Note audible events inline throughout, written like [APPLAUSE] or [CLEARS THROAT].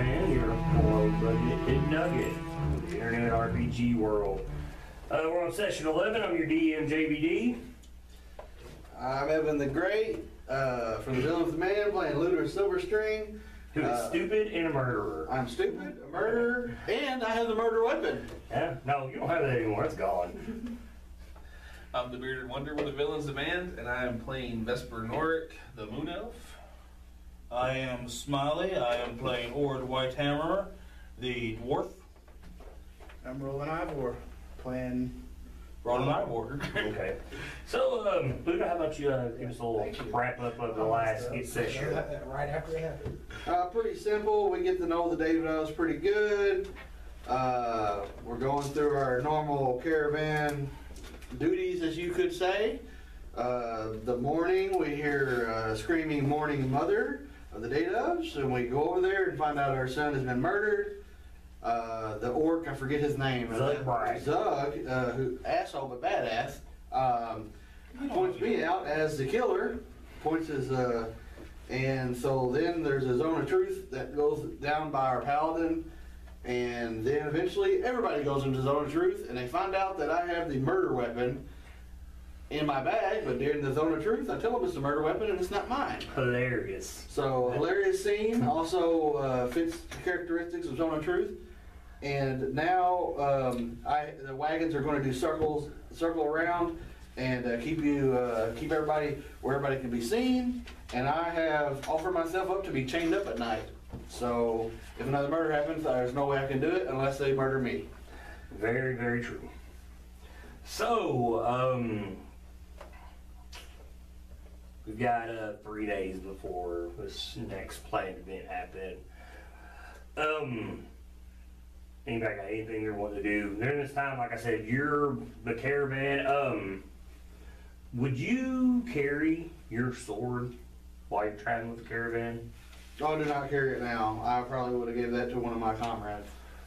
Man, your low budget hidden nugget of the internet RPG world. Uh, we're on session 11. I'm your DM, JBD. I'm Evan the Great uh, from the Villains Man playing Looter Silverstring. Who is Uh, stupid and a murderer. I'm stupid, a murderer, and I have the murder weapon. Yeah? No, you don't have that anymore. It's gone. I'm the bearded wonder with the Villains Demand, and I am playing Vesper Noric, the moon elf. I am Smiley. I am playing Ord Whitehammer, the dwarf. I'm Roland Ivor, playing. Roland Ivor. [LAUGHS] Okay. So, um, Luda, how about you uh, give us a little wrap up of the last get session? Right after it happened. Uh, pretty simple. We get to know the Davidos pretty good. Uh, we're going through our normal caravan duties, as you could say. Uh, the morning, we hear uh, screaming morning mother of the Davidos, and we go over there and find out our son has been murdered. Uh, the orc, I forget his name. Zug Bragg. Zug, uh, who asshole but badass, um, points me out as the killer. Points his, uh, and so then there's a zone of truth that goes down by our paladin, and then eventually everybody goes into zone of truth, and they find out that I have the murder weapon in my bag. But during the zone of truth, I tell them it's a murder weapon and it's not mine. Hilarious. So hilarious scene also uh, fits the characteristics of Zone of Truth. And now um, I the wagons are going to do circles, circle around, and uh, keep you uh, keep everybody where everybody can be seen. And I have offered myself up to be chained up at night. So if another murder happens, there's no way I can do it unless they murder me. Very, very true. So, um, we've got uh, three days before this next planned event happen. Um, anybody got anything they want to do during this time? Like I said, you're the caravan. Um, would you carry your sword while you're traveling with the caravan? Oh, I do not carry it now. I probably would have gave that to one of my comrades.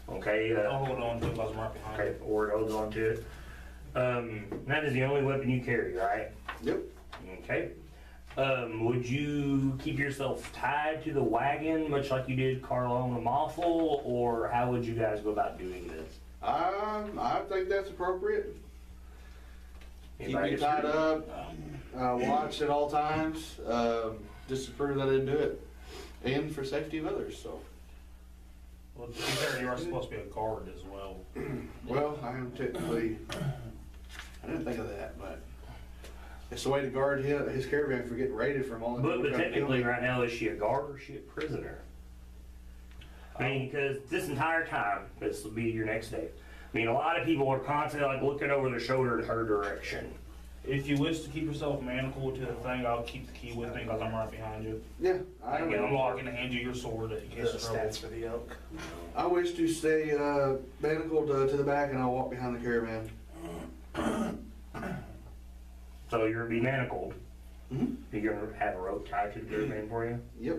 Okay. Uh, I'll hold on to it because I'm right behind Okay, you. or holds on to it. Um, that is the only weapon you carry, right? Yep. Okay. Um, would you keep yourself tied to the wagon, much like you did Carlo and Moffel, or how would you guys go about doing this? Um, I think that's appropriate. Keep Anybody me tied disagree? up, uh, watched at all times, um, just to prove that I didn't do it, and for safety of others. So, Well, to be fair, you are supposed to be a guard as well. [CLEARS THROAT] well, I am technically. I didn't think of that, but it's the way to guard his, his caravan from getting raided from all the But, people but trying to kill technically, me. right now, is she a guard or is she a prisoner? I mean, because this entire time, this will be your next day. I mean, a lot of people are constantly like looking over their shoulder in her direction. If you wish to keep yourself manacled to the thing, I'll keep the key with me because I'm right behind you. Yeah, I, mean I can unlock and hand you your sword in The case of trouble. stats for the elk. I wish to stay uh, manacled uh, to the back, and I'll walk behind the caravan. So you're gonna be manacled. Mhm. You're gonna have a rope tied to the caravan for you. Yep.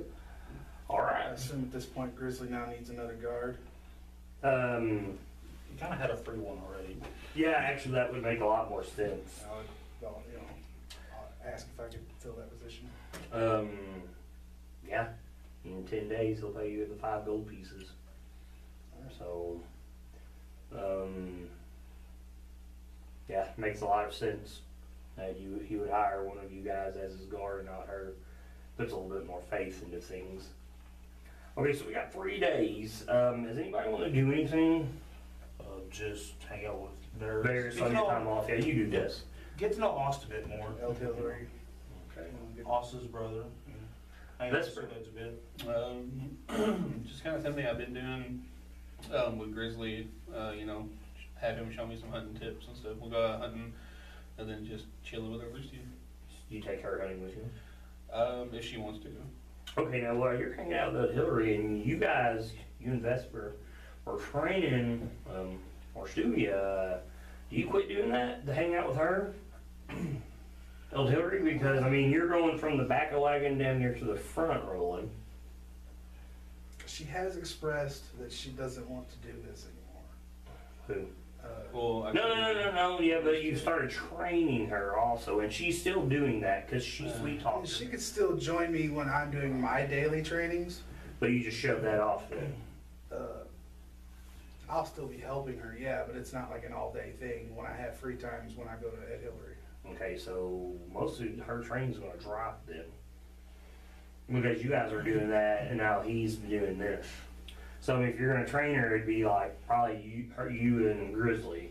All I right. assume at this point Grizzly now needs another guard. Um, You kind of had a free one already. yeah, actually, that would make a lot more sense. I would, well, you know, I'll ask if I could fill that position. Um, yeah, in ten days he'll pay you the five gold pieces. So, um, yeah, makes a lot of sense. That you he would hire one of you guys as his guard, not her. Puts a little bit more faith into things. Okay, so we got three days. Um, does anybody want to do anything? Uh, just hang out with Varys. Various Get on your time off. Yeah, you do this. Get to know Ost a bit more. El Hillary. Okay. Ost's brother. Hang out That's with Swords a bit. Um, [CLEARS THROAT] just kind of something I've been doing um, with Grizzly. Uh, you know, have him show me some hunting tips and stuff. We'll go out hunting, and then just chilling with her. Steve. You take her hunting with you. Um, if she wants to. Okay, now while you're hanging out with Hillary and you guys, you and Vesper, are training, um, or Stuvia, uh, do you quit doing that to hang out with her? [CLEARS THROAT] Old Hillary, because I mean, you're going from the back of the wagon down here to the front rolling. She has expressed that she doesn't want to do this anymore. Who? Uh, Well, I No, no, no, no, no, yeah, but you started training her also, and she's still doing that because she's Uh, sweet talking. She could still join me when I'm doing my daily trainings, But you just shove that off then. Uh, I'll still be helping her, yeah, but it's not like an all-day thing. When I have free times, when I go to Ed Hillary. Okay, so most of her training's gonna drop then. Because you guys are doing that and now he's doing this. So if you're gonna train her, it'd be like probably you, her, you and Grizzly.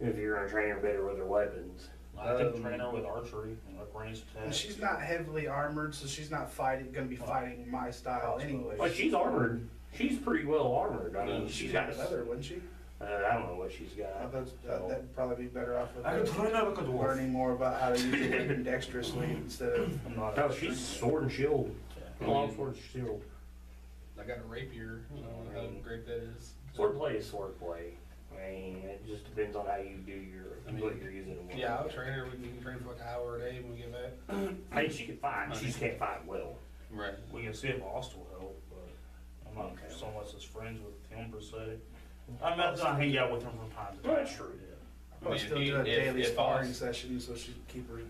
If you're gonna train her better with her weapons. I can Um, train her with archery and like range And attack. she's not heavily armored, so she's not fighting, gonna be fighting my style anyway. But she's armored. She's pretty well armored. I mean, she's got. leather, wouldn't she? Uh, I don't know what she's I got. bet uh, that'd probably be better off with I can her train her like a dwarf. learning more about how to use it weapon [LAUGHS] dexterously instead of. I'm not No, she's sword and shield. Yeah. Long sword and shield. I got a rapier, I don't know how great that is. Sword play is sword play. I mean, it just depends on how you do your I mean, what you're using. and what. Yeah, I'll train her, we can train for like an hour a day when we get back. [CLEARS THROAT] I mean, she can fight. She just can't fight well. Right. We can see if Austin will help, but I'm not Okay. so much as friends with him per se. I'm not gonna hang out with him from time to time. That's true. Yeah. I'll mean, still if- do a if- daily if sparring Aus- session, so she can keep her.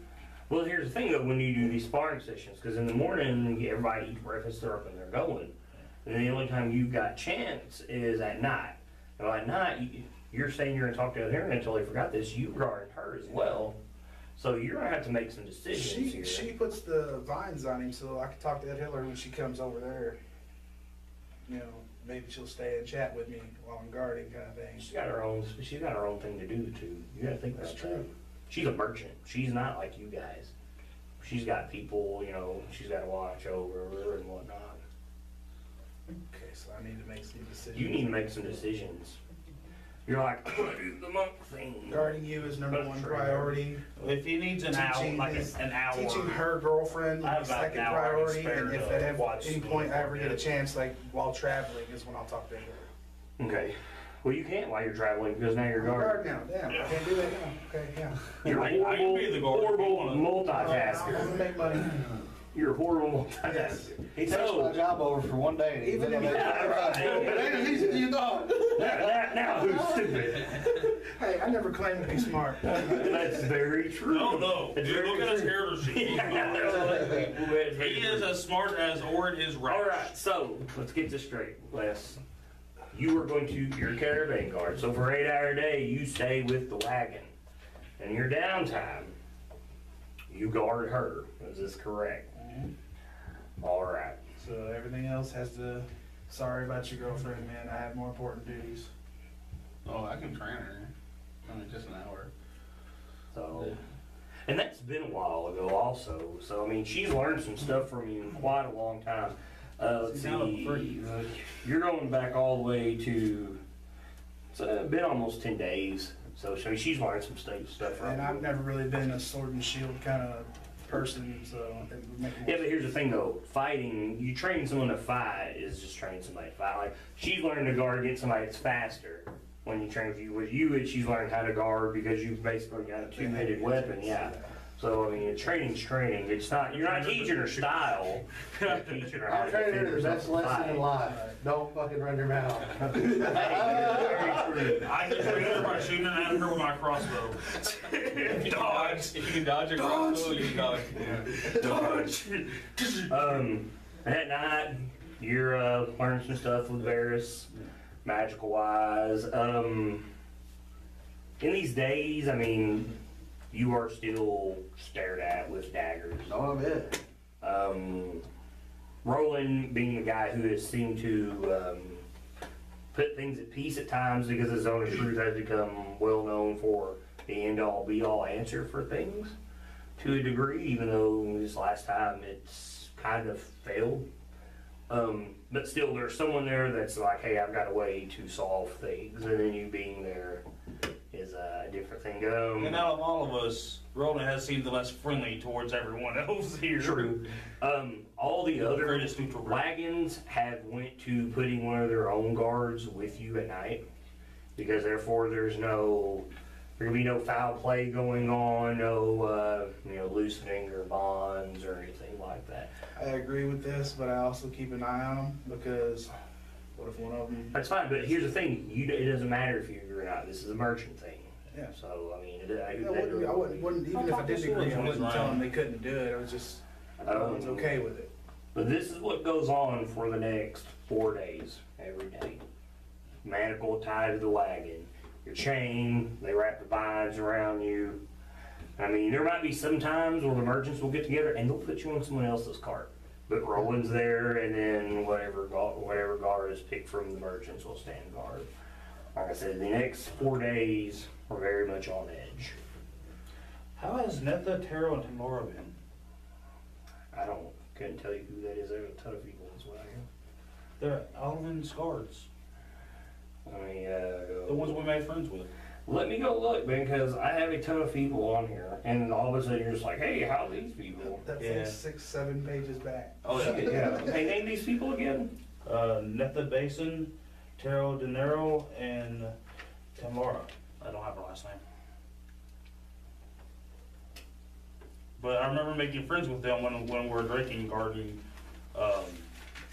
Well, here's the thing though, when you do these sparring sessions, because in the morning everybody eats breakfast, they're up and they're going, and the only time you've got chance is at night. Now at night, you- you're saying you're gonna talk to her until they forgot this. You guard her as well, so you're gonna have to make some decisions She here. she puts the vines on him, so I can talk to Ed Hiller when she comes over there. You know, maybe she'll stay and chat with me while I'm guarding, kind of thing. She's got her own. She's got her own thing to do too. You gotta think That's true. true. She's a merchant. She's not like you guys. She's got people. You know, she's got to watch over her and whatnot. Okay, so I need to make some decisions. You need to make some decisions. You're like, [COUGHS] I'm gonna do the monk thing. Guarding you is number That's one true. priority. If he needs an hour, Teaching like his- an hour. Teaching her girlfriend I have is about second an hour I can priority, spare and if to at ev- watch any point I ever get a chance, like while traveling, is when I'll talk to her. Okay. Well, you can't while you're traveling because now you're I'm guard guarding. now, damn, I can't do that now, okay, yeah. You're I- a I can be the horrible, guard if you horrible wanna. I'm multitasker. gonna make money. You're horrible Yes. multitasker. He takes my So, job over for one day. and [LAUGHS] he's Even been if on he- Yeah, right. It ain't as easy as you thought. now, now, now who's stupid? Hey, I never claimed to be smart. That's very true. Oh, no, no. It's You very look at his true. character sheet. He's [LAUGHS] Yeah, not. that's very He is as smart as Ord is right. All right, so let's get this straight, Les. You are going to your caravan guard. So for eight hour day, you stay with the wagon, and your downtime, you guard her. Is this correct? All right. So everything else has to, sorry about your girlfriend, man, I have more important duties. Oh, I can train her. I mean, just an hour. So, and that's been a while ago, also. So I mean, she's learned some stuff from you in quite a long time. Uh, let's She's now a see. freak. You're going back all the way to. It's uh, been almost ten days. So, so she's learned some stuff stuff from And. I've never really been a sword and shield kind of person, so it would make more Yeah, but here's the thing though, fighting, you train someone to fight is just training somebody to fight. Like, she's learning to guard against somebody that's faster when you train with you. With you, she's learning how to guard because you've basically got a two-handed weapon, yeah. So, I mean, training's training. It's not, you're not teaching her style, you're teaching her how I'm to training defend her the herself best and lesson fight. in life. Don't fucking run your mouth. [LAUGHS] Very true. I can train her by shooting at her with my crossbow. If you can dodge, if you can dodge a crossbow, you can dodge. Um, at night, you're uh, learning some stuff with Varys, magical wise. Um, in these days, I mean, you are still stared at with daggers. No, I'm it. Um, Roland being the guy who has seemed to um, put things at peace at times because his of truth has become well known for the end all be all answer for things to a degree, even though this last time it's kind of failed. Um, but still, there's someone there that's like, hey, I've got a way to solve things, and then you being there is a different thing. Um, And out of all of us, Roland has seemed the less friendly towards everyone [LAUGHS] else here. True. Um, all the other Greatest neutral wagons have went to putting one of their own guards with you at night because therefore there's no there can be no foul play going on, no uh, you know loose finger bonds or anything like that. I agree with this, but I also keep an eye on them because what if one of them? That's fine, but here's the thing: you it doesn't matter if you agree or not. This is a merchant thing. Yeah. So I mean, it, I, I wouldn't, I wouldn't, wouldn't even if I did agree, I wouldn't tell them they couldn't do it. I was just, I was Um, okay with it. But this is what goes on for the next four days, every day. Manacle tied to the wagon, your chain, they wrap the vines around you. I mean, there might be some times where the merchants will get together and they'll put you on someone else's cart. But Roland's there and then whatever guard, whatever guard is picked from the merchants will stand guard. Like I said, the next four days are very much on edge. How has Netha, Taro, and Tamora been? I don't, couldn't tell you who that is, there's a ton of people this wagon. They're Alvin's guards. I mean, uh, The ones we made friends with. Let me go look, man, because I have a ton of people on here, and all of a sudden you're just like, hey, how are these people? That's Yeah. like six, seven pages back. Oh, Shit, [LAUGHS] yeah. Hey, name these people again. Uh, Netha Basin, Taro De Niro, and Tamara. I don't have her last name. But I remember making friends with them when, when we were drinking, garden um,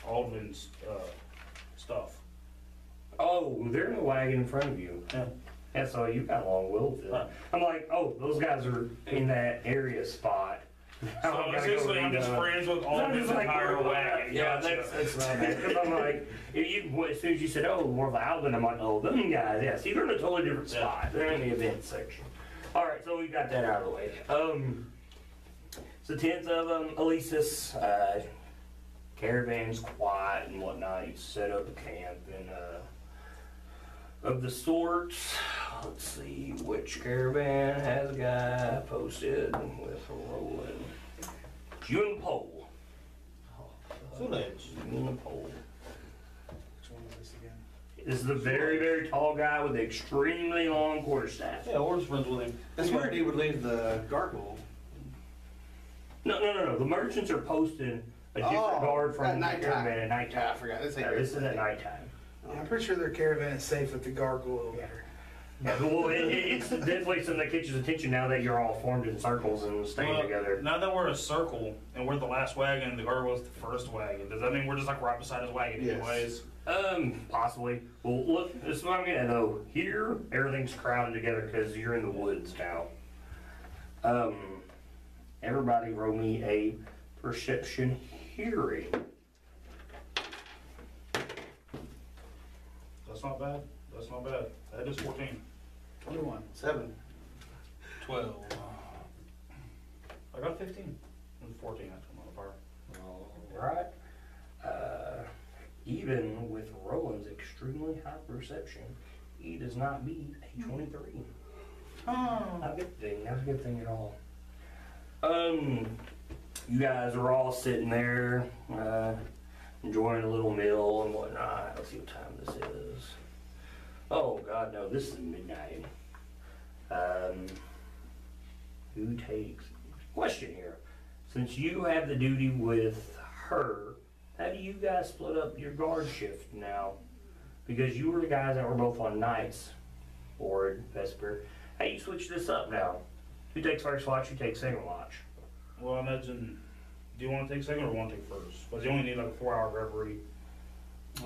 Alvin's, uh, stuff. Oh, they're in the wagon in front of you. Yeah. And so you got with Huh. I'm like, oh, those guys are in that area spot. So Now I gotta go essentially, I'm just friends with Alvin's just like, entire wagon. Yeah, Gotcha. that's, that's. [LAUGHS] 'Cause I'm like, you, as soon as you said, oh, more of Alvin, I'm like, oh, them guys, yeah. See, they're in a totally different Yeah. spot. They're in the event section. All right, so we got that out of the way. Um, so tens of them, Elisis, uh, caravans quiet and whatnot. You set up a camp and, uh, of the sorts, let's see which caravan has a guy posted with a rolling. June pole. Full edge. June pole. Which one is this again? This is the very, very tall guy with the extremely long quarterstaff. Yeah, we're just friends with him. That's weird he would leave the gargoyle. No, no, no, no. The merchants are posting a different Oh, guard from the nighttime. caravan at Yeah, I forgot. This Yeah, this is at nighttime. Yeah, I'm pretty sure their caravan is safe with the gargoyle there. Yeah, well, it, it, it's definitely something that catches attention now that you're all formed in circles and staying Well, together. Now that we're a circle and we're the last wagon and the gargoyle's the first wagon, does that mean we're just like right beside his wagon Yes. anyways? Um, possibly. Well, look, this is what I'm getting at though. Here, everything's crowded together because you're in the woods now. Um, everybody roll me a perception hearing. That's not bad. That's not bad. That is 14. Twenty-one. Seven. Twelve. I got 15. It was 14 after modifier. Alright. Uh, even with Roland's extremely high perception, he does not beat a 23. Not a good thing, not a good thing at all. Um, you guys are all sitting there, uh, enjoying a little meal and whatnot. Let's see what time this is. Oh, God, no, this is midnight. Um, who takes? Question here. Since you have the duty with her, how do you guys split up your guard shift now? Because you were the guys that were both on nights, or Vesper. How you switch this up now? Who takes first watch? Who takes second watch? Well, I imagine. Do you want to take second or want to take first? Because you only need like a four hour reverie.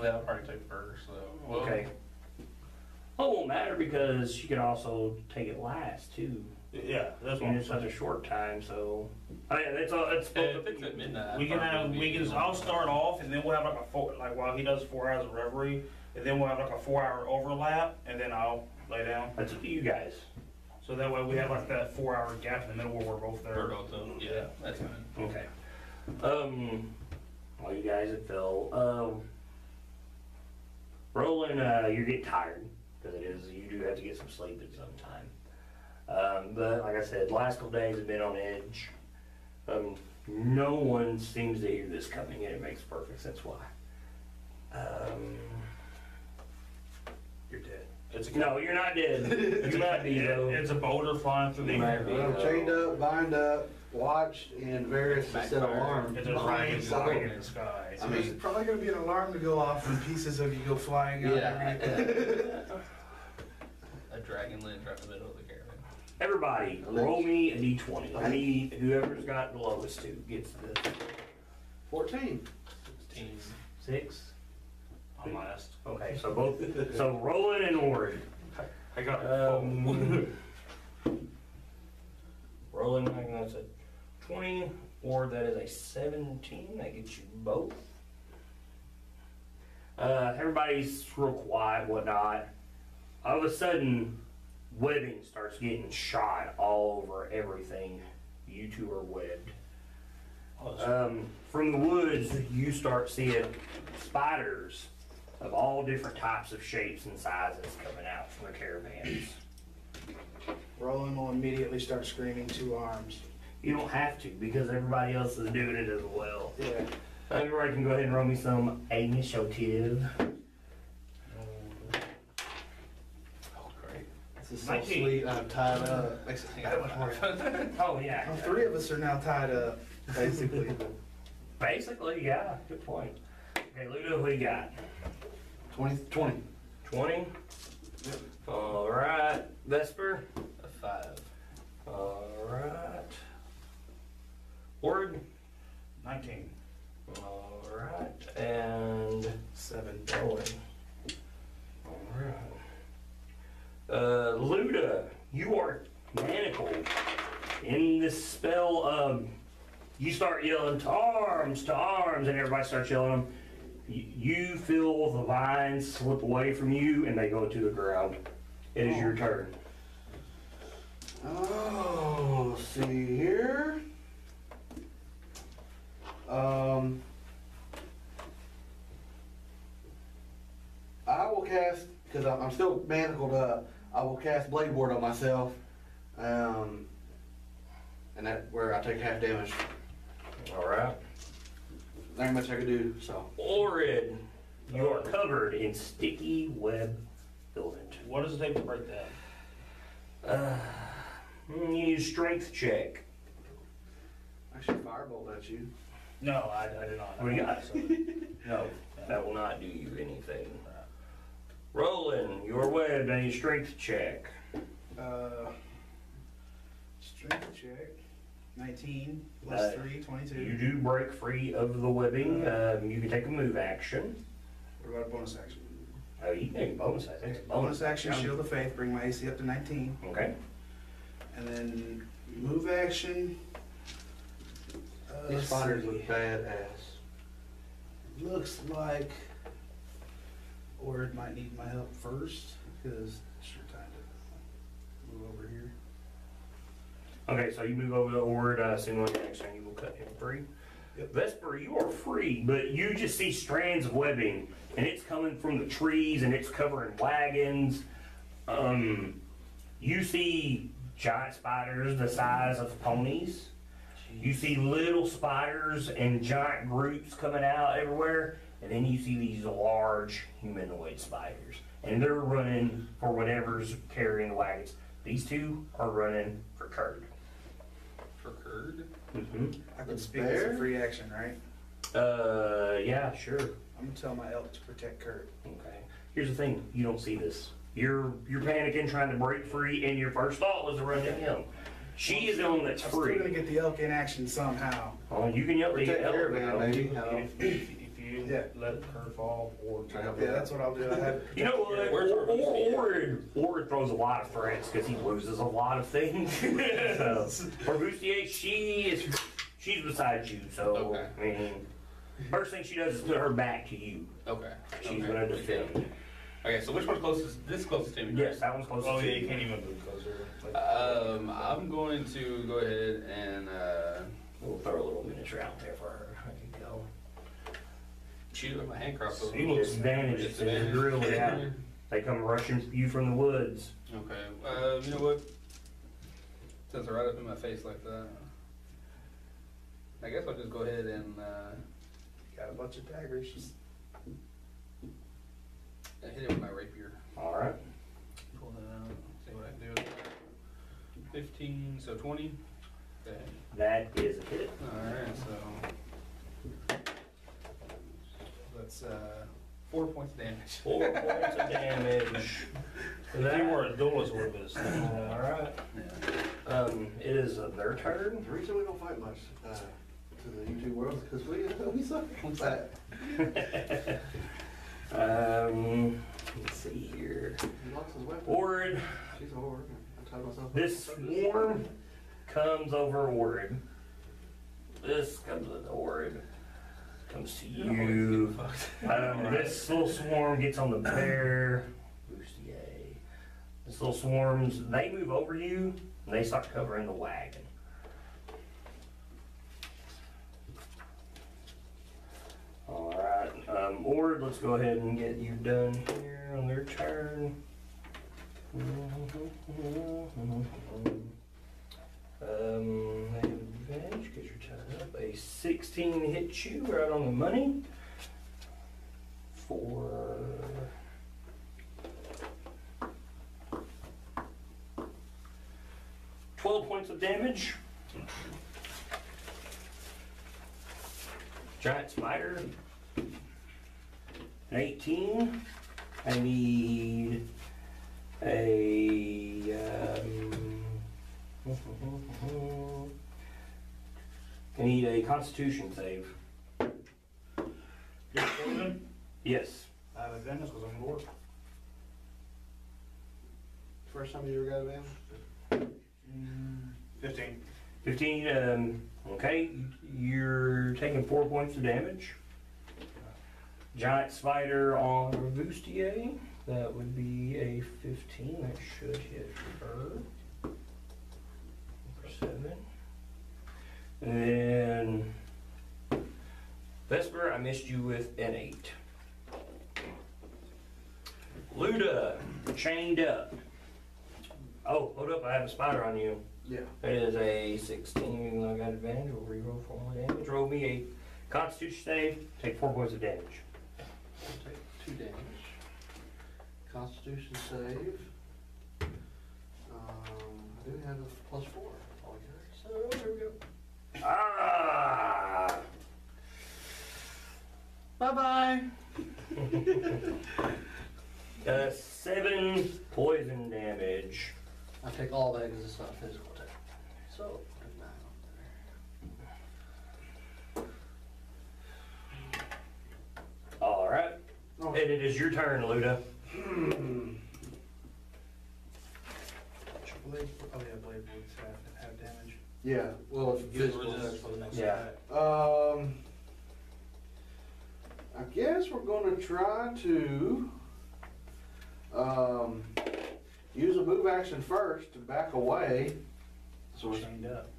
Yeah, I'll probably take first, so. well, Okay. Well, it won't matter because you can also take it last too. Yeah, that's what And I'm it's such a short time, so I mean, it's all it's both If it's at midnight. We can have, we can, I'll start off and then we'll have like a four, like while he does four hours of reverie, and then we'll have like a four hour overlap, and then I'll lay down. that's up to you guys. So that way we have like that four hour gap in the middle where we're both there. We're both done. Yeah, that's fine. Okay. Um, well, you guys have fell. Um, Roland, uh, you're getting tired because it is. You do have to get some sleep at some time. Um, but like I said, last couple days have been on edge. Um, no one seems to hear this coming, and it makes perfect sense why. Um, you're dead. It's a, No, you're not dead. [LAUGHS] You might be though. it's a boulder flying through the You might air. be. Chained up, bind up, watched and various set Backfire. alarms. It just behind in the sky. I So mean- there's probably gonna be an alarm to go off when pieces of you go flying out. Yeah. [LAUGHS] A dragon lands right in the middle of the caravan. Everybody, roll me a d20. I need whoever's got the lowest to gets the Fourteen. Sixteen. six. I'm last. Okay, so both. So rolling and Ori. I got Um, [LAUGHS] rolling. That's it. 20, or that is a 17. That gets you both. Uh, everybody's real quiet, whatnot. All of a sudden, webbing starts getting shot all over everything. You two are webbed. Um, from the woods, you start seeing spiders of all different types of shapes and sizes coming out from the caravans. Roland will immediately start screaming to arms. You don't have to because everybody else is doing it as well. Yeah. Everybody can go ahead and roll me some initiative. Oh, great. This is so Nineteen. sweet, I'm tied up. Makes it that much more fun. Oh yeah. Well, three of us are now tied up, basically. [LAUGHS] Basically, yeah. Good point. Okay, Ludo, what you got? Twenty, twenty. Twenty. All right, Vesper. A five. All right. Ward. Nineteen. All right, and Seven. Owen. All right. Uh, Luda, you are manacled. In this spell, um, you start yelling to arms, to arms, and everybody starts yelling them. You, feel the vines slip away from you, and they go to the ground. It is your turn. Oh, see here. Um, I will cast because I'm, I'm still manacled up. I will cast Blade Ward on myself, um, and that where I take half damage. All right. Not much I could do. So Orid, you are covered in sticky web filament. What does it take to break that? Uh, you need a strength check. I should firebolt at you. No, I, I did not. What do you got? So, [LAUGHS] No, that will not do you anything. Roland, your web, I need a strength check. Uh, strength check. 19 plus Uh, 3, 22. You do break free of the webbing. Um, you can take a move action. What about a bonus action? Oh, you can take a bonus action. It's a Bonus action, Yeah. Shield of Faith, bring my AC up to 19. Okay. And then move action. These let's spiders see. look badass. Looks like Ord might need my help first, because it's your time to move over here. Okay, so you move over to Ord, uh, soon on your next turn, you will cut him free. Yep. Vesper, you are free, but you just see strands of webbing, and it's coming from the trees, and it's covering wagons. Um, you see giant spiders the size of ponies. You see little spiders and giant groups coming out everywhere, and then you see these large humanoid spiders, and they're running for whatever's carrying the wagons. These two are running for Kurt. For Kurt? Mm-hmm. I The can speak as a free action, right? Uh, yeah, sure. I'm gonna tell my elk to protect Kurt. Okay. Here's the thing: you don't see this. You're you're panicking, trying to break free, and your first thought was to run to him. She is the one that's I'm still gonna free. get the elk in action somehow. Oh, you can yell the Protect elk, caravan, you know. maybe. Hello. If, if if you Yeah. let her fall or. Try to help Yeah, that's what I'll do. I have You know what? Where's Or, Orby? or, or, or it throws a lot of threats because he loses a lot of things. [LAUGHS] so, for Bustier, she is she's beside you. So Okay. I mean, first thing she does is put her back to you. Okay. She's okay. gonna defend. Okay, so which one's closest? This closest to me. right? Yes, that one's closest Oh, to yeah, you. you can't even move closer. Like- Um, I'm going to go ahead and uh, We'll throw a little miniature out there for her. There you go. shoot it with my hand crossbow. He looks- Disadvantage. It's Disadvantage. drill, yeah. They come rushing for you from the woods. Okay. Uh, you know what? Since they're right up in my face like that, I guess I'll just go ahead and uh, got a bunch of daggers. Hit it with my rapier. All right. Pull that out. See what I can do. Fifteen, so twenty. Okay. That is a hit. All right, so that's uh, four points of damage. Four points of [LAUGHS] damage. for If that. you were a duelist, would have been. All right. Yeah. Um, it is uh, their turn. The reason we don't fight much uh, to the YouTube world is because we [LAUGHS] we suck at that. [LAUGHS] um, let's see here. He lost his weapon. Ord, She's a whore. I tied myself. up. this swarm comes over Ord. this comes with Ord. Comes to you. Um, this little swarm gets on the [COUGHS] bear. This little swarms, they move over you, and they start covering the wagon. Alright, um, Ord, let's go ahead and get you done here on their turn. Um, advantage because you're tied up. A 16 hits you right on the money. For. Twelve points of damage. Giant spider. An eighteen. I need a um, I need a Constitution save. You're poison? Yes. I have advantage because I'm Lord. First time you ever got advantage? Fifteen. 15, um, okay, you're taking four points of damage. Giant spider on Bustier, that would be a 15, that should hit her. For seven. And then, Vesper, I missed you with an eight. Luda, chained up. Oh, hold up, I have a spider on you. Yeah. It is a 16, even though I got advantage, we'll reroll for more damage. Roll me a constitution save, take four points of damage. Take two damage. Constitution save. Um, I do have a plus four. altogether. So here we go. Ah! Bye bye. [LAUGHS] Uh, seven poison damage. I take all that because it's not physical attack. So put a nine Alright. on And it is your turn, Luda. Blade, oh yeah, blade wounds have, have damage. Yeah. Well, it's Use physical. resist for the next Yeah. attack. Um, I guess we're gonna try to, um, use a move action first to back away. So it's, Chained up.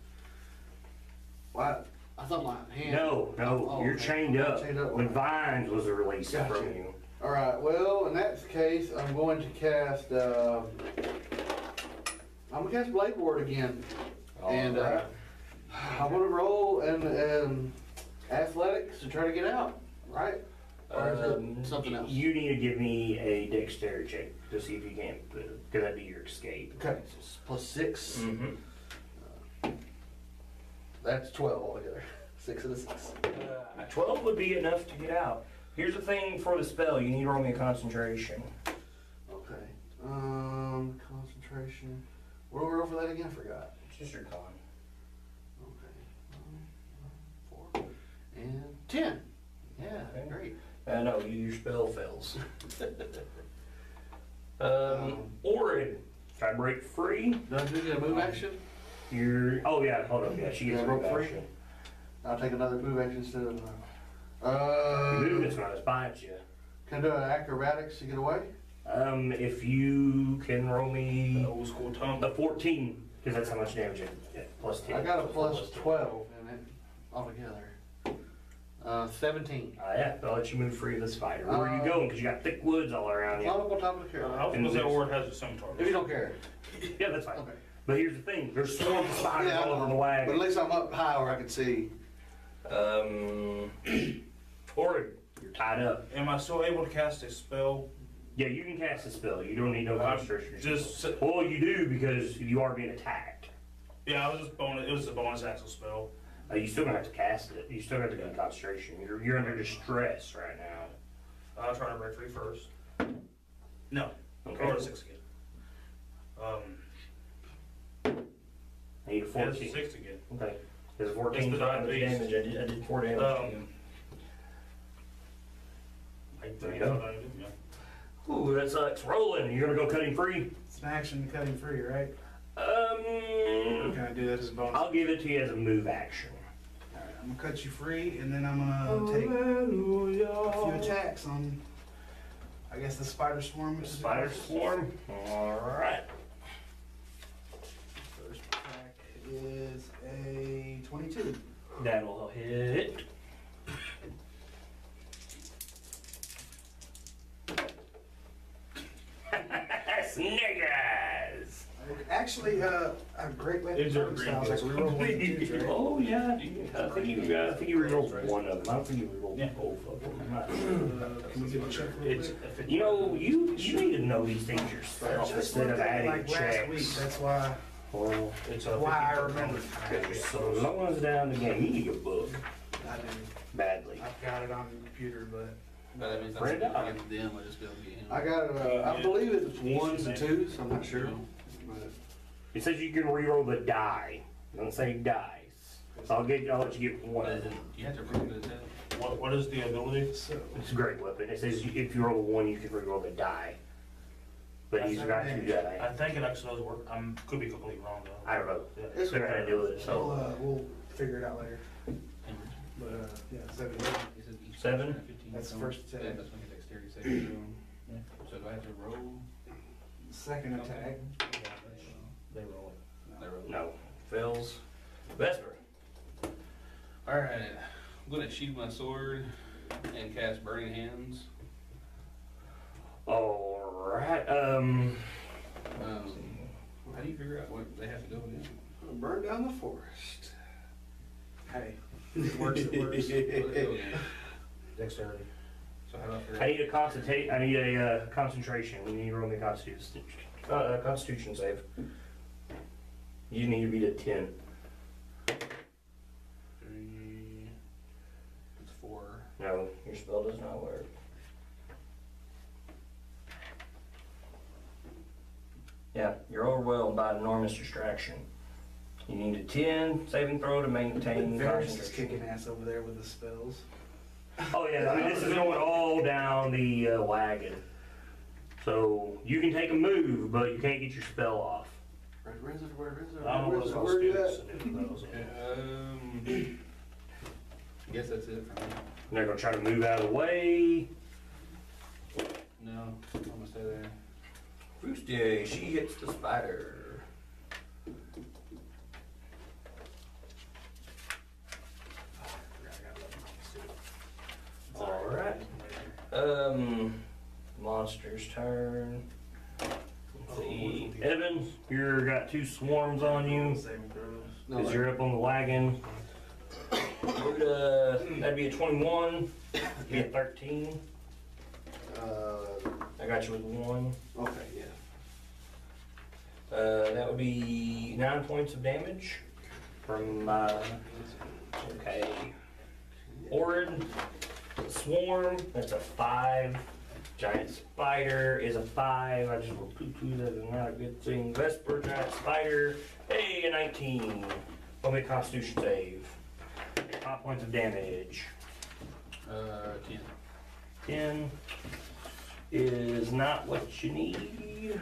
what? I thought my hand. No, no, Oh, you're okay. chained up. Chained up. When Vines was released Gotcha. from you. Alright, well, in that case, I'm going to cast, uh, I'm gonna cast Blade Ward again. And, uh. I'm gonna roll and, and athletics to try to get out, right? Or is Um, it something else? You need to give me a dexterity check to see if you can, because that'd be your escape. Okay, so it's plus six. Mm-hmm. That's twelve altogether. [LAUGHS] Six and a six. Uh, 12 would be enough to get out. Here's the thing for the spell, you need to roll me a concentration. Okay. Um, concentration. What do we roll for that again? I forgot. It's just your con. Okay. Four and ten. Yeah, Okay. great. I know, you, your spell fails. um, [LAUGHS] Um, Orin, try to break free. Does we get a move action? You're, oh yeah, hold up, yeah, she gets Yeah, a broke free? action. I'll take another move action instead of. Your Uh, movement's not as bite you. can I do an acrobatics to get away? Um, if you can roll The me old school tongue. the 14, because that's how much damage it, yeah, plus 10. I got a so plus 10. twelve in it altogether. Uh, seventeen. Uh, yeah, I'll let you move free of the spider. Where are you Uh, going? Because you got thick woods all around you. Climb up on top of the Uh, carrot. I was gonna say Ward has a scimitar. If you don't care. Yeah, that's fine. Okay. But here's the thing, there's swarms of spiders Yeah, I all over know. the But wagon. at least I'm up high where I can see. Um, [CLEARS THROAT] or you're tied up. Am I still able to cast a spell? Yeah, you can cast a spell. You don't need no concentration. Just, Well, you do because you are being attacked. yeah, I was just bonus, it was a bonus action spell. Uh, you still gonna have to cast it. You still have to go to concentration. You're, you're under distress right now. I'll try to break free first. No, Okay. or a six again. Um, I need a yeah, it's 14. six again. Okay. There's 14 It's the damage. beast. I did, I did 4 damage to Um, you. Like, There there you you go. go. Yeah. Ooh, that sucks. Rolling. You're gonna go cutting free. It's an action to cut him free, right? Um, Can I do that as a bonus? I'll give it to you as a move action. Alright, I'm I'm gonna cut you free, and then I'm gonna take a few attacks on. I guess the spider swarm. is Spider swarm. Alright. First attack is a 22. That'll hit. [LAUGHS] Snickers! Actually, uh, a great way to These are green. Like ones. reroll one and twos, right? [LAUGHS] Oh, yeah. I think you got, I think you rerolled one of them. I don't think you rerolled Yeah. both of them. Uh. Can we do a check real It's, quick? You know, you, you need to know these things yourself Just instead looked of at it adding like last week. checks. That's why. Well, it's a. Why I remember. so long as it's down the game, you need a book I do. badly. I've got it on the computer, but But that means I Print it out. get them, I just be get him. I got, uh, I believe it's ones and twos, I'm not sure. but- It says you can reroll the die. It doesn't say dice. So I'll get, I'll let you get one But of it, them. you have to bring it to the What, what is the ability? so. It's a great weapon. It says you- if you roll a one, you can reroll the die. But he's got two I die. think it actually does work. I'm, could be completely wrong though. I don't know. Yeah. It's They're gonna do it, We'll, so. uh, we'll figure it out later. But, uh, yeah, seven. He says each Seven? person 15 That's the so- first Yeah, attack. that's when his dexterity saving throw. Yeah. So do I have to roll? Second attack. They roll I roll. No. Fails. Vesper. Alright, I'm gonna sheathe my sword and cast Burning Hands. Alright, um. Um, how do you figure out what they have to go in? Burn down the forest. Hey, it works, it works. [LAUGHS] What do they go in? it. Dexterity. So how do I figure I need a concentrate. I need a uh, concentration. You need to roll me a constitution. Uh, a constitution save. You need to beat a ten. Three. It's four. No, your spell does not work. Yeah, you're overwhelmed by enormous distraction. You need a ten saving throw to maintain [LAUGHS] Varys is concentration. kicking ass over there with the spells. Oh yeah, I mean, this is going all down the uh, wagon. So you can take a move, but you can't get your spell off. Where, where is it, where is it? I don't know Where what is it's it? you students at? and do those. [LAUGHS] Um, I guess that's it for me. And they're gonna try to move out of the way. No, I'm gonna stay there. Roosty, she hits the spider. Alright. Um, monster's turn. Let's see. Evan, you're got two swarms on you, Saving throws. No, because you're up on the wagon. Luda, that'd be a twenty-one, be a thirteen. Uh, I got you with one. okay, yeah. Uh, that would be nine points of damage from, uh, okay. Orin, Swarm, that's a five. Giant Spider is a five. I just rolled two twos, that is not a good thing. Vesper, Giant Spider, hey, a nineteen. Roll me Constitution save. Five points of damage. Uh, ten. Ten is not what you need.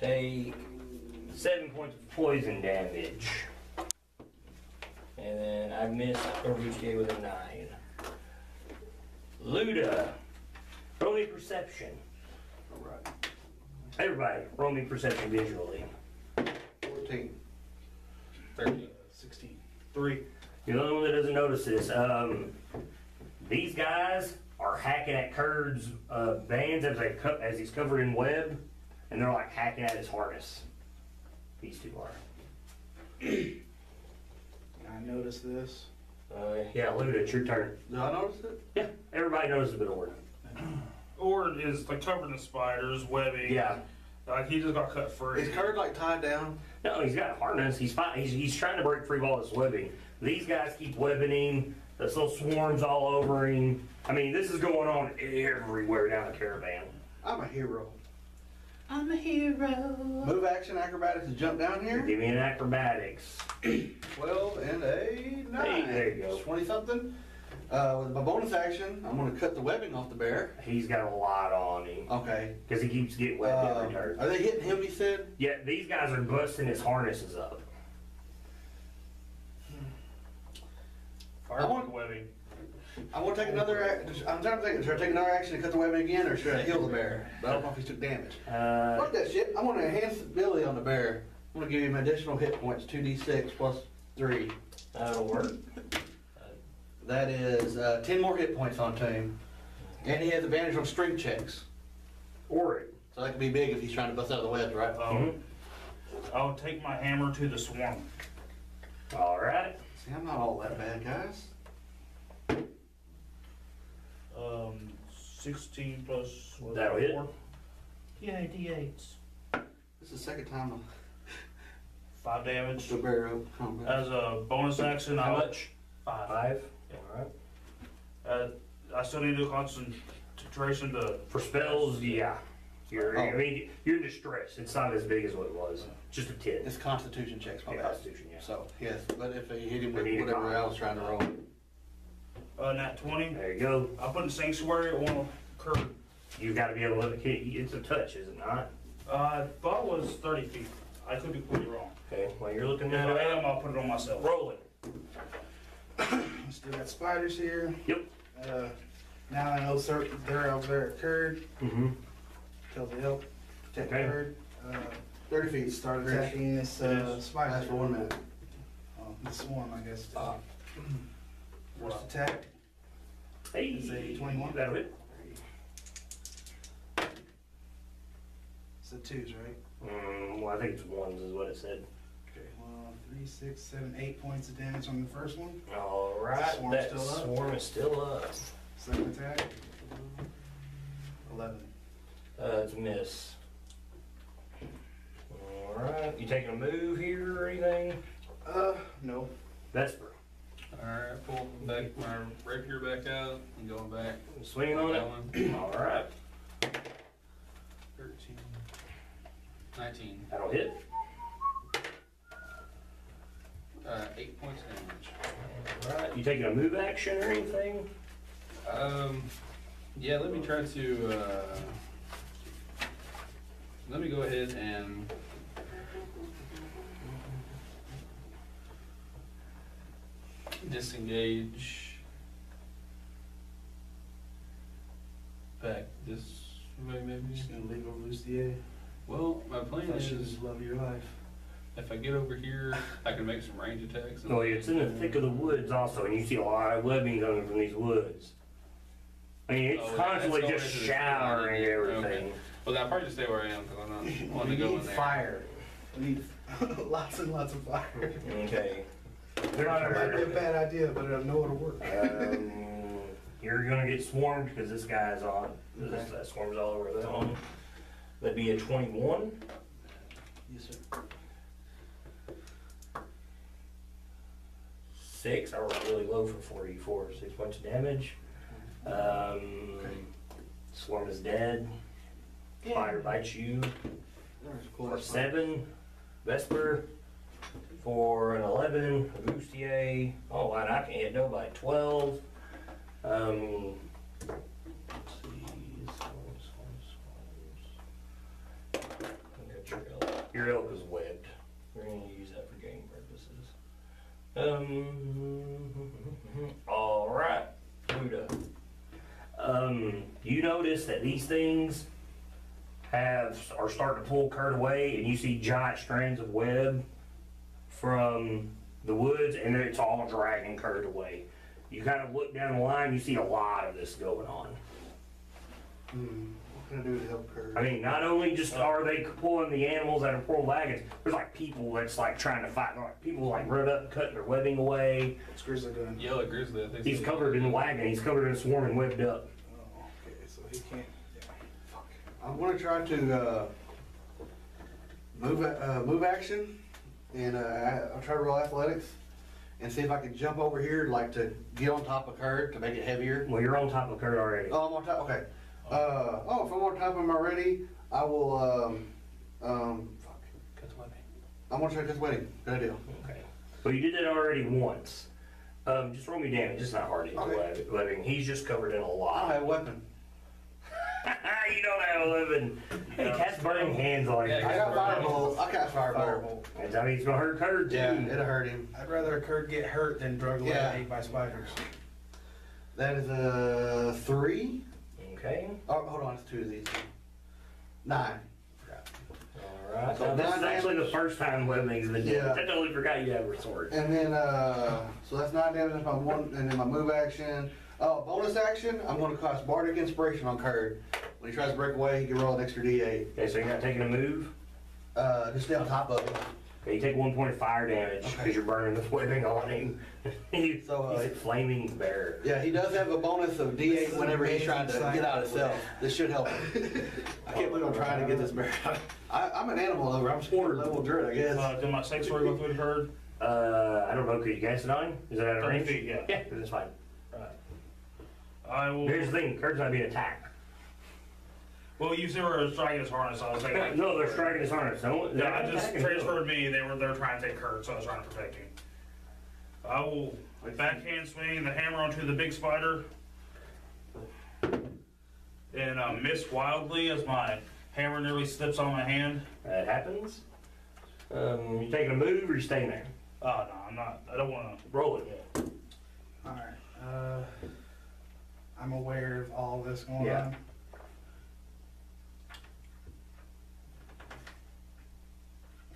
Take seven points of poison damage. And then I missed Oruchie with a nine. Luda, roll me perception. Alright. Everybody, roll me perception visually. Fourteen. Thirteen. Sixteen. Three. You're the only one that doesn't notice this. Um, these guys are hacking at Kurt's uh, bands as, they co- as he's covered in web, and they're like hacking at his harness. These two are. I noticed this. Uh, yeah, Luda, it's your turn. Did I notice it? Yeah, everybody knows a bit [CLEARS THROAT] of word. Or is like covered in spiders, webbing. Yeah. Like he just got cut free. Is Kurt like tied down? No, he's got a harness. He's fine. He's, he's trying to break free of all this webbing. These guys keep webbing him. There's little swarms all over him. I mean, this is going on everywhere down the caravan. I'm a hero. I'm a hero. Move action acrobatics to jump down here. Give me an acrobatics. Twelve and a nine. Hey, there you go. Twenty something. Uh, with my bonus action, I'm gonna cut the webbing off the bear. He's got a lot on him Okay. because he keeps getting webbed Uh, every turn. are they hitting him? You said. Yeah, these guys are busting his harnesses up. I want to take another, ac- I'm trying to think, should I take another action to cut the webbing again, or should I heal the bear? But I don't know if he took damage. Uh, Fuck that shit, I'm gonna enhance the ability on the bear. I'm gonna give him additional hit points, two D six plus three. that'll work. That is, uh, ten more hit points on team. And he has advantage on strength checks. Or it. So that could be big if he's trying to bust out of the webs, right? Um, I'll take my hammer to the swarm. All right. See, I'm not all that bad, guys. Um, sixteen plus. what, That'll hit. four? Yay, D8s. This is the second time Five I've damage. the bear up. combat. As a bonus action, How I'll. much? Five. Five. All right. Uh, I still need a concentration to. Trace the for spells, yeah. You're, I Oh. mean, you're in distress. It's not as big as what it was. Just a ten. It's constitution checks, my Yeah, bad. Constitution, yeah. So, yes, but if he hit him We with need a whatever con. I was trying to roll. Uh, nat twenty. There you go. I put in sanctuary at one occur. You got to be able to. Let the kid it's a touch, is it not? Uh, I thought it was thirty feet. I could be completely wrong. Okay. While you're looking If that I up, am, I'll put it on myself. rolling. Still got spiders here. Yep. Uh, now I know cer- they're over there at Kurt. Mm-hmm. Tells the help protect Okay. Kurt. Uh, Thirty feet. start Rich. attacking this uh, spider. Last for one minute. Oh, this one, I guess. Uh, First attack. Hey. Is a 21? That'll hit. It's the twos, right? Mm, well, I think it's ones is what it said. Okay. Well, three, six, seven, eight points of damage on the first one. All right. Swarm that still up? swarm is still up. Second attack. Eleven. Uh, it's a miss. All right. You taking a move here or anything? Uh, no. Vesper. Alright, pull back my rapier back out and going back. Swinging on it. one. All right. Thirteen. Nineteen. That'll hit. Uh, eight points of damage. All right. You taking a move action or anything? Um, yeah, let me try to, uh, let me go ahead and. Disengage. Back this way maybe? Just gonna leave over this Lucier. Well, my plan That should is, just love your life. if I get over here, I can make some range attacks. and- Oh, it's in the thick of the woods also, and you see a lot of webbing coming from these woods. I mean, it's Oh, yeah, constantly going just into the- showering Okay. everything. Well, I'll probably just stay where I am, cause I'm not We [LAUGHS] wanting to go in need there. fire. We need [LAUGHS] lots and lots of fire. Okay. It might be a bad idea, but I know it'll work. Um, you're gonna get swarmed because this guy's on. This, that swarm's all over that one. That'd be a twenty-one. Yes, sir. Six. I rolled really low for forty-four. Six points of damage. Um, swarm is dead. Fire bites you. There's For seven, Vesper. For an eleven, a Bustier. Oh, and I can't hit nobody. Twelve. Um. Let's see. Swarms. Look at your elk. Your elk is webbed. We're gonna use that for game purposes. Um. [LAUGHS] All right, Buddha. Um, you notice that these things have are starting to pull Kurt away, and you see giant strands of web from the woods, and it's all dragging Kurt away. You kind of look down the line, you see a lot of this going on. Hmm, What can I do to help her? I mean, not only just are they pulling the animals that are pulling wagons, there's like people that's like trying to fight. Like people like run up cutting their webbing away. It's Grizzly doing? Yellow grizzly, I think. He's covered in wagon. He's covered in swarm and webbed up. Oh, okay, so he can't. Yeah. Fuck. I'm gonna try to, uh, move, uh, move action, and, uh, I'll try to roll athletics, and see if I can jump over here, like to get on top of Kurt to make it heavier. Well, you're on top of Kurt already. Oh, I'm on top, okay. Uh, oh, if I'm on top of him already, I will, um, um, fuck. Cut the webbing. I'm gonna try this wedding, good idea. Okay. Well, you did that already once. Um, just roll me damage. It's not hard to Okay. the webbing. He's just covered in a I don't lot. have a weapon. [LAUGHS] you don't have a weapon. Hey, cat's burning hands like Yeah, I got Firebolt. firebolt, I got firebolt. Firebolt. And I mean, it's gonna hurt Kurt too. Yeah, it'll hurt him. I'd rather Kurt get hurt than drug away Yeah. and ate by spiders. That is a three. Okay, Oh, hold on, it's two of these. Nine. alright. So Now, this is nine actually the first time webbing's been Yeah. done. I totally forgot you have a sword. And then, uh, so that's nine damage if I'm one, and then my move action. Uh, bonus action, I'm gonna cast Bardic Inspiration on Kurt. When he tries to break away, he can roll an extra D8. Okay, so you're not taking a move. Uh, just stay on top of him. Okay, you take one point of fire damage Okay. because you're burning the webbing on him. He- So, uh, He's a flaming bear. Yeah, he does have a bonus of D8 whenever he's trying to get out of himself. This should help him. [LAUGHS] I can't believe I'm trying to get this bear out. I, I'm an animal lover. I'm sport level druid, I guess. Uh, did my six sword go through the herd? Uh, I don't know, could you cast it on him? Is that out of 30 range? feet, yeah. Yeah, that's fine. Right. I will. Here's the thing, Kurt's not being attacked. Well, you said we were striking his harness, I was like. No, they're striking his harness. No, they're Yeah, I just attacking. transferred me. They were they're trying to take Kurt, so I was trying to protect him. I will backhand swing the hammer onto the big spider and uh, miss wildly as my hammer nearly slips on my hand. That happens. Um, you taking a move or you staying there? Oh no, I'm not. I don't want to. Roll it. Alright, uh, I'm aware of all this going Yeah. on.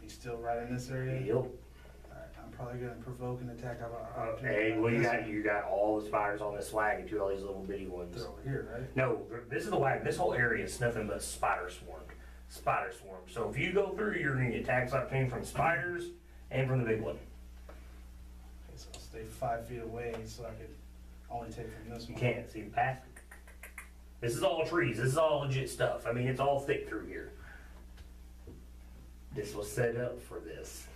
He's still right in this area? Yep. Alright, I'm probably gonna provoke an attack of uh, opportunity. Hey, well, you got you got all the spiders on this wagon too, all these little bitty ones. They're over here, right? No, this is the wagon. This whole area is nothing but spider swarm. Spider swarm. So if you go through, you're gonna get attacks opportunity from spiders and from the big one. Okay, so I'll stay five feet away so I could only take from this You one. can't see past. This is all trees. This is all legit stuff. I mean, it's all thick through here. This was set up for this.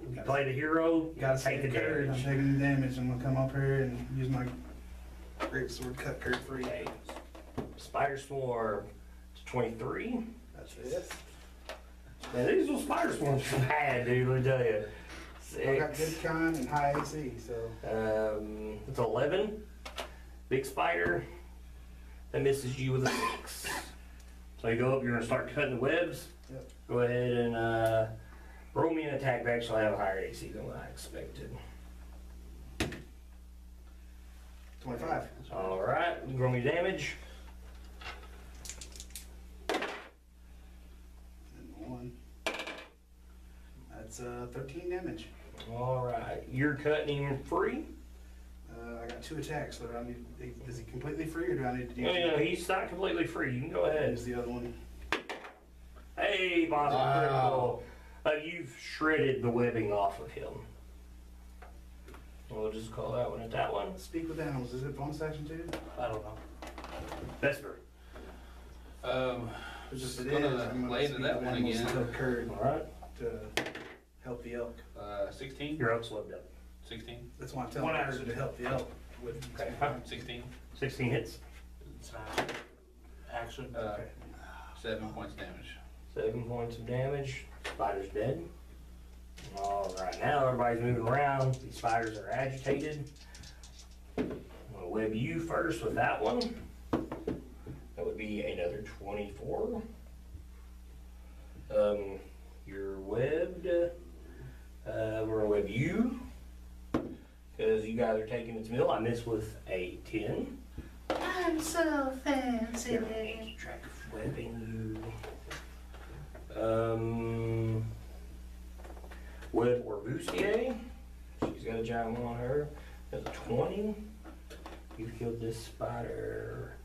You Gotta- play the hero, Gotta take the Kurt, I'm damage. taking the damage, I'm gonna come up here and use my great sword, cut Kurt free. Okay. Spider swarm to 23. That's it. Man, these little spider swarms are bad, dude. Let me tell you. I got good con and high AC, so. Um, it's 11. Big spider. That misses you with a six. So you go up, you're gonna start cutting the webs. Yep. Go ahead and uh, roll me an attack. back, Actually, I have a higher AC than what I expected. Twenty-five. All right, roll me damage. And one. That's uh, thirteen damage. All right, you're cutting him free. Uh, I got two attacks, so do I need, is he completely free or do I need to do? No, no, no, he's not completely free. You can go ahead. Is the other one? Hey, boss, Wow. critical. Uh, you've shredded the webbing off of him. We'll just call that one at that one. Speak with animals, is it bonus action too? I don't know. Vesper. Um, If just it gonna is, I'm gonna lay to speak that with one animals again. to tell Kurt All right. to help the elk. Uh, sixteen? Your elk's loved up. Sixteen? That's why I'm telling One Kurt action. to help the elk with. Okay. Sixteen? 16 hits. It's action. Action. Uh, Okay. seven points damage. Seven points of damage. Spider's dead. All right, now everybody's moving around. These spiders are agitated. I'm gonna web you first with that one. That would be another 24. Um, you're webbed. Uh, we're gonna web you. Because you guys are taking its meal. I miss with a 10. I'm so fancy. Here, I need to keep track of webbing you. Um, Web or Bustier. She's got a giant one on her. That's a 20. You've killed this spider.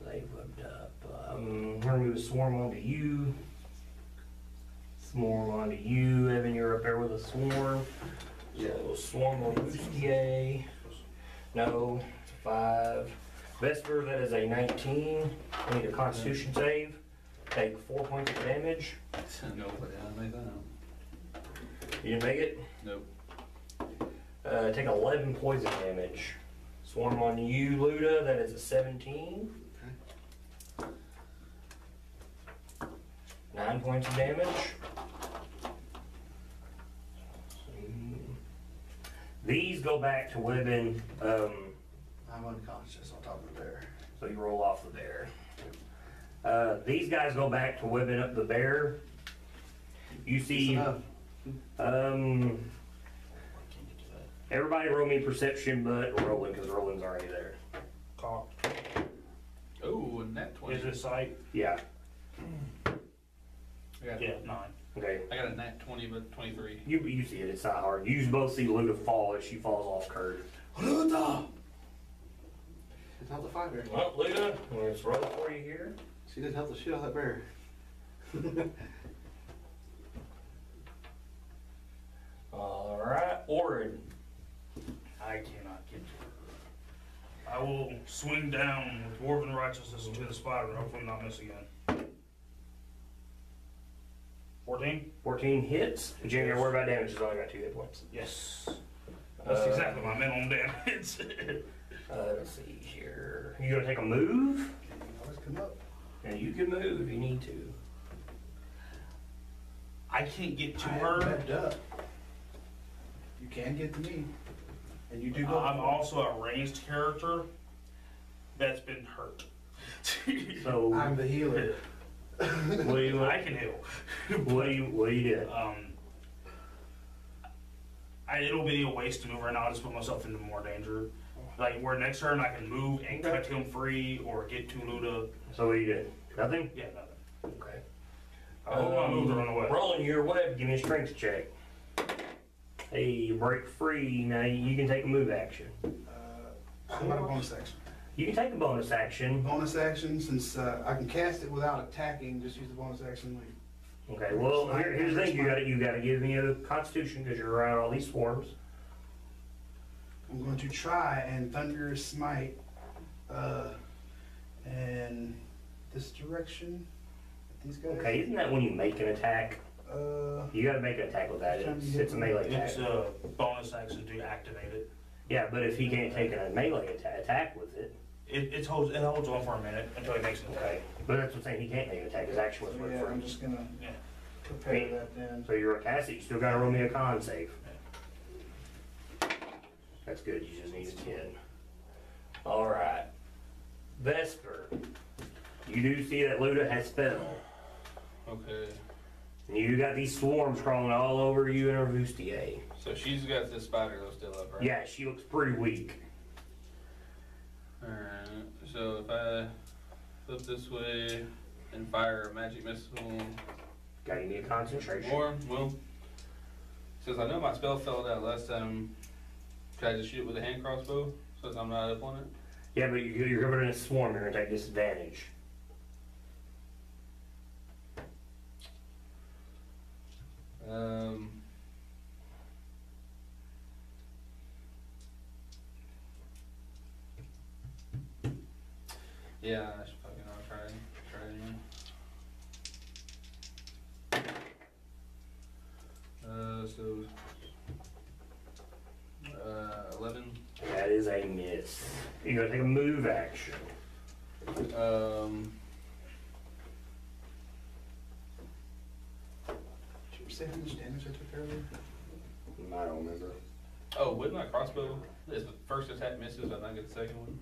They webbed up. Um, we're gonna move a swarm onto you. Swarm onto you. Evan, you're up there with a swarm. Yeah. So swarm on Bustier. No, it's a 5. Vesper, that is a 19. I need a constitution save. Take 4 points of damage. [LAUGHS] No, but I make that out. You didn't make it? Nope. Uh, take 11 poison damage. Swarm on you, Luda. That is a 17. Nine points of damage. These go back to webbing. Um, I'm unconscious on top of the bear. so you roll off the bear. Uh, these guys go back to webbing up the bear. You see, um, Everybody roll me perception, but Roland, because Roland's already there. Cock. Oh, and that twenty. Is it sight? Yeah, I got, Yeah, nine. okay. I got a nat twenty, but twenty-three. You, you see it, it's not hard. You both see Luda fall as she falls off Kurt. Luda! It's not the fight bear. Well, Luda, let's roll for you here. She did help the shit out of that bear. [LAUGHS] Alright, Orin. I cannot get to her. I will swing down with dwarven righteousness into the spider and hopefully not miss again. Fourteen? 14 hits. But you ain't gotta worry about damage, she's only got two hit points. Yes. That's Uh, exactly my minimum damage. [LAUGHS] Uh, let's see here. You gonna take a move? You always come up. And you can move if you need to. I can't get to I her. up. You can get to me. And you do go. I'm also a ranged character that's been hurt. So, I'm the healer. [LAUGHS] what do you, [LAUGHS] I can heal. [LAUGHS] what do you, what do you do? Um, I, it'll be a waste to move right now. I'll just put myself into more danger. Like where next turn I can move and cut him free or get to Luda. So what do you do? Nothing? Yeah, nothing. Okay. I hope my moves are on the way. Rolling your web, give me a strength check. Hey, you break free, now you can take a move action. Uh, How about a bonus action? You can take a bonus action. Bonus action, since uh, I can cast it without attacking, just use the bonus action. Like, Okay, well, here, here's the thing, you gotta, you gotta give me a constitution, cause you're around all these swarms. I'm going to try and thunder smite, uh, and this direction. These guys. Okay, isn't that when you make an attack? Uh, You gotta make an attack with that, it's, it's a melee attack. It's a bonus action to activate it. Yeah, but if he can't take a melee attack, attack with it, It, it holds it holds on for a minute until he makes an attack. okay. But that's what I'm saying, he can't make an attack, his action was so with yeah, I'm free. just gonna Yeah. prepare that then. So you're a cassie, you still gotta roll me a con save. That's good, you just need a ten. Alright. Vesper. You do see that Luda has spell. Okay. You got these swarms crawling all over you and her bustier. So she's got this spider though still up, right? Yeah, she looks pretty weak. Alright, so if I flip this way and fire a magic missile Gotta give me a concentration. more, well, since I know my spell fell out last time, can I just shoot it with a hand crossbow since I'm not up on it? Yeah, but you're, you're covered in a swarm, you're gonna take disadvantage. Um. Yeah, I should fucking I'll try try it again. Uh, so uh, eleven. That is a miss. You're gonna take a move action. Um, Did you say how much damage I took earlier? I don't remember. oh, wouldn't my crossbow, is the first attack misses, I not get the second one.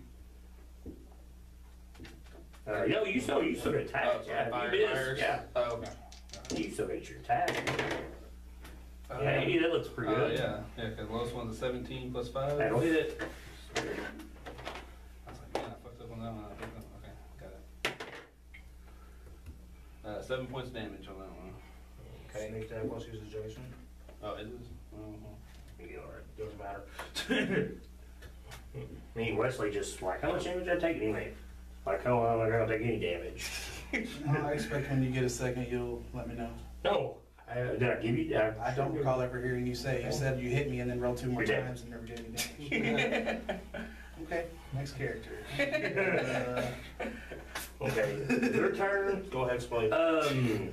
Uh, no, you still, you still get Oh, attacked, so yeah, fire you missed, fires. yeah. Oh, okay. You still get your attack. Uh, Hey, that looks pretty Oh, good. yeah, yeah, because the lowest one's a seventeen plus five. That'll hit. I was like, man, I fucked up on that one. I picked up. Okay, got it. Uh, seven points damage on that one. Okay. Sneak attack plus uses Jason. Oh, it is. Oh, well. You'll alright. Doesn't matter. [LAUGHS] I mean, Wesley just like, how much damage did I take anyway? Like, oh, I'm not gonna take any damage. No, I [LAUGHS] expect when you get a second, you'll let me know. No, I, did I give you? I, I don't recall ever hearing you say, you said you hit me and then rolled two more You did. times and never did any damage. [LAUGHS] Okay, next character. Uh, Okay, your turn. Go ahead, Splay. Um,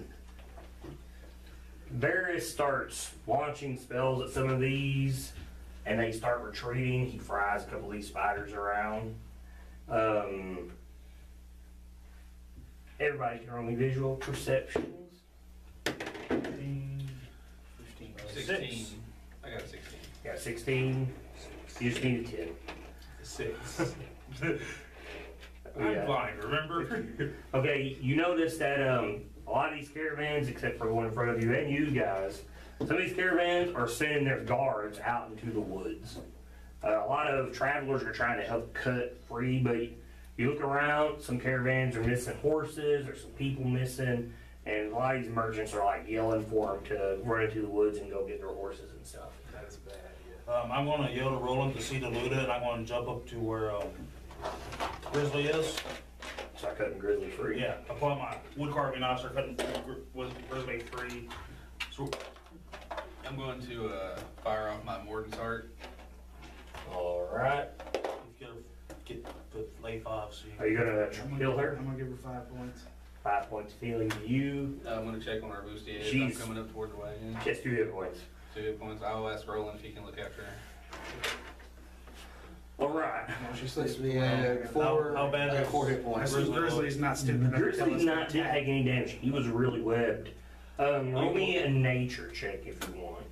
Varys starts launching spells at some of these, and they start retreating. He fries a couple of these spiders around. Um, everybody can roll me visual perceptions. Fifteen. Sixteen. I got a sixteen. Got 16. You just need a 10. Six. [LAUGHS] I'm Yeah. blind, remember? Okay, you notice that um, a lot of these caravans, except for the one in front of you and you guys, some of these caravans are sending their guards out into the woods. Uh, a lot of travelers are trying to help cut free, but you look around, some caravans are missing horses, there's some people missing, and a lot of these merchants are like yelling for them to run into the woods and go get their horses and stuff. That is bad, yeah. Um, I'm gonna yell to Roland to see the Luda, and I'm gonna jump up to where, um, Grizzly is. Start cutting grizzly free. Yeah, I pull out my wood carving knife, start cutting gr- with Grizzly free. So, I'm going to uh, fire off my Morden's heart. All right. get, her- get, put lay five, so Are you gonna I'm kill her? I'm gonna give her five points. Five points feeling to you. Uh, I'm going to check on our boosty as I'm Jeez. coming up toward the wagon. Just two hit points. Two hit points. I'll ask Roland if he can look after her. All right. No, she's Supposed supposed to be four, how bad at is- four hit I points. see Grizzly's not stupid enough to tell Grizzly us not to didn't attack. take any damage. He was really webbed. Um, roll me a nature check if you want.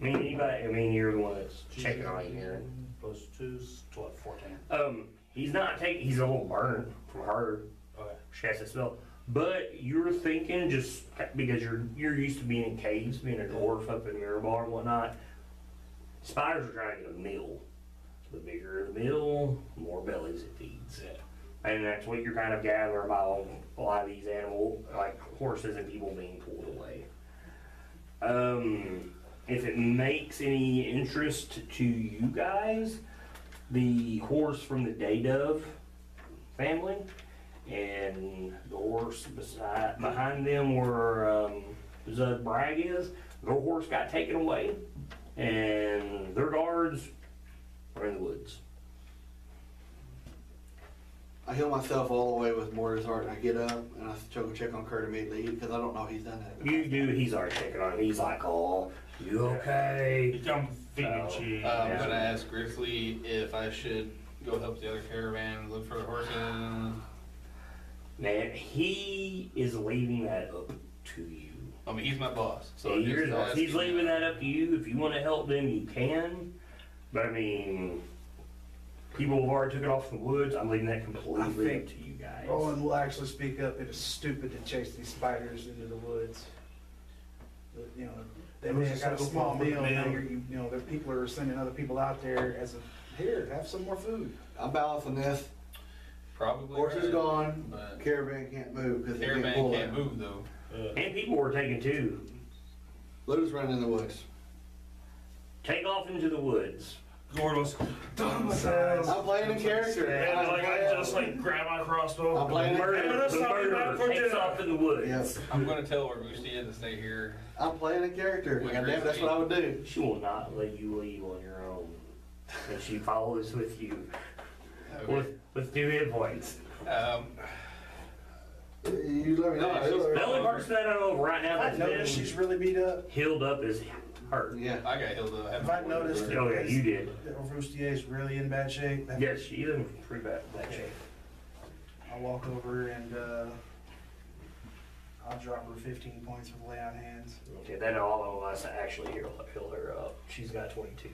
I mean, anybody, I mean, you're the one that's checking on you here. Plus two's twelve, fourteen. Um, he's not taking, he's a little burned from her. Okay. She has to smell. But you're thinking just because you're you're used to being in caves, being a dwarf up in Mirabar and whatnot. Spiders are trying to get a meal. The bigger the the more bellies it feeds. And that's what you're kind of gathering about a lot of these animal, like horses and people being pulled away. Um, if it makes any interest to you guys, the horse from the Day Dove family and the horse beside, behind them where um, Zud Bragg is, their horse got taken away, and their guards are in the woods. I heal myself all the way with Mortar's Heart and I get up and I choke check on Kurt immediately because I don't know he's done that. You do, he's already checking on him. He's like, "Oh, you okay?" I'm feeding Oh. cheese. Uh, I'm Yeah. going to ask Grizzly if I should go help the other caravan look for the horses. Man, he is leaving that up to you. I mean, he's my boss. So So I'm you're just the- he's leaving that up to you. If you want to help them, you can. But I mean, people have already took it off the woods. I'm leaving that completely up think to you guys. Roland will actually speak up. It is stupid to chase these spiders into the woods. But, You know, they may have got a small meal, now you're, you you know, the people are sending other people out there as a, here, have some more food. I'm balancing this. Probably. Horse is right, gone. But Caravan can't move because they can't caravan pull can't it. move though. Uh, And people were taken too. Luda's running in the woods. Take off into the woods. Gordos. I'm playing a character. And like I just like grab my crossbow. I'm playing a Murder, let's the not be murderer back takes off in the woods. Yes. I'm going to tell where Boosty is to stay here. I'm playing a character. With God damn, that's what I would do. She will not let you leave on your own. And she follows with you with, with two hit points. Um, You let me know. The only person that I know of right now I that's noticed been she's really beat up. healed up is her. Yeah. I got healed up. If haven't I noticed worked. Oh yeah, you did. that Roustier is really in bad shape, that- Yes, she's in pretty bad, bad shape. I'll walk over and, uh, I'll drop her fifteen points with lay on hands. Okay, then all of us actually heal, heal her up. She's got 22.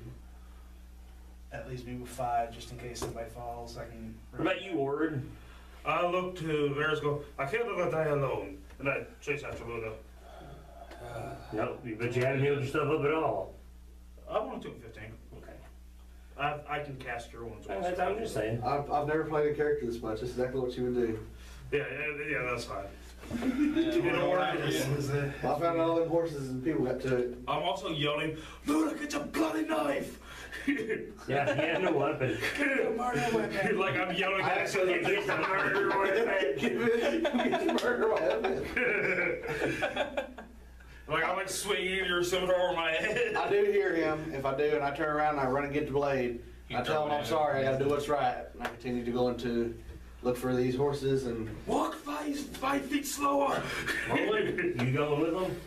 At least me with five, just in case somebody falls, I can. What about you, Ward? I look to Varys go, I can't let her die alone. And I chase after Luna. No, but you haven't healed yourself up at all. I want to 15. Okay. I, I can cast your ones. That's, I'm just saying. I've, I've never played a character this much. That's exactly what she would do. Yeah, yeah, yeah, that's fine. Yeah, [LAUGHS] You know? I'm This here. is a- I found all them horses and people got to it. I'm also yelling, Luna, get your bloody knife! [LAUGHS] Yeah, he has no weapon. [LAUGHS] like I'm yelling I at actually him. Get the murderer weapon. Give it, get the murder weapon. Like I'm like swinging your scimitar over my head. [LAUGHS] I do hear him. If I do, and I turn around and I run and get the blade, You I tell him I'm sorry. I gotta do what's right, and I continue to go into look for these horses and Walk five, five feet slower. Roland, you going with them?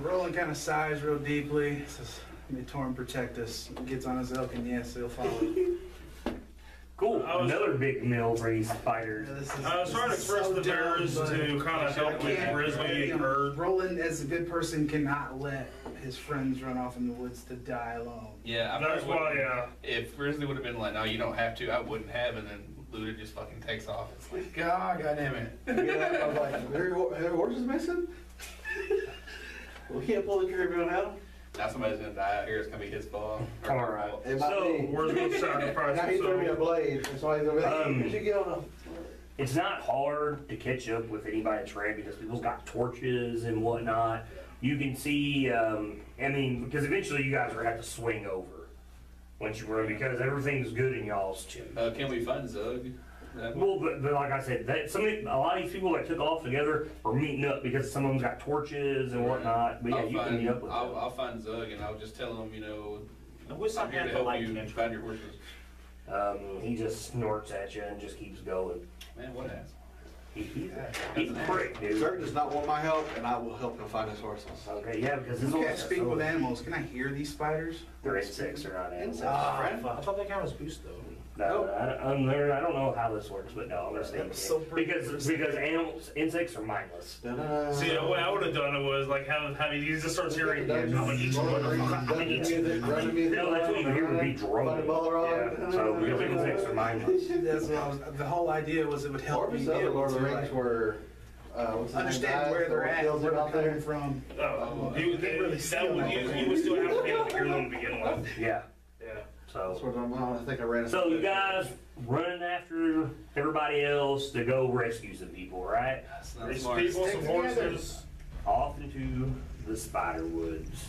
Roland kind of sighs real deeply, says, May Torm protect us. Gets on his elk, and yes, he'll follow. [LAUGHS] Cool. I was- Another big meal for these fighters. Yeah, this is- I was trying to this is express so the dumb, bears but to kind of help with can't- Grizzly you know, herd. Roland, as a good person, cannot let his friends run off in the woods to die alone. Yeah, I That's probably why, wouldn't- uh, If Grizzly would have been like, no, you don't have to, I wouldn't have, and then Luda just fucking takes off. It's like, God, God damn it. Yeah, I'm like, "Are there, are there horses missing? [LAUGHS] We can't pull the caribou out. Now somebody's gonna die out here, it's gonna be his fault. or All her right. fault. It might So, be. Where's the sacrifice? Now he threw me a So, blade, and somebody's gonna be like, Um, you get on a. It's not hard to catch up with anybody that's red because people's got torches and whatnot. You can see, um, I mean, because eventually you guys are gonna have to swing over once you run because everything's good in y'all's too. Uh, can we find Zug? That- Well, but, but like I said, that some of the- a lot of these people that took off together are meeting up because some of them's got torches and whatnot. But yeah, I'll you can find, meet up with I'll, them. I'll find Zug and I'll just tell him, you know, I wish I I'm here had to the help light you catcher. find your horses. Um, he just snorts at you and just keeps going. Man, what ass. He, he's, a, he's a prick, dude. Dirk does not want my help, and I will help him find his horses. Okay, yeah, because his You can't speak with animals. Can I hear these spiders? They're insects, they're not animals. Insects, Ah, friend. I thought they count as boost though. No, I, I'm there. I don't know how this works, but no, I'm gonna say That was so it. because because animals, insects are mindless. Da-da. See, what I would have done was like how how he just starts hearing, I'm gonna eat you, motherfucker. I'm gonna eat you. No, that's what you hear would be droning. Yeah, so because insects are mindless. That's what I was, the whole idea was it would help me Orvis be other able Lord of to the Rings like, were, uh, what's his name? understand died, where so they're at, where they're coming from. Oh, you, you, that would, you, you would still have to be able to hear them to begin with. Yeah. Yeah. That's So what I'm, I think I ran. so you guys running after everybody else to go rescue some people, right? That's not These smart. people, some horses. Off into the spider woods.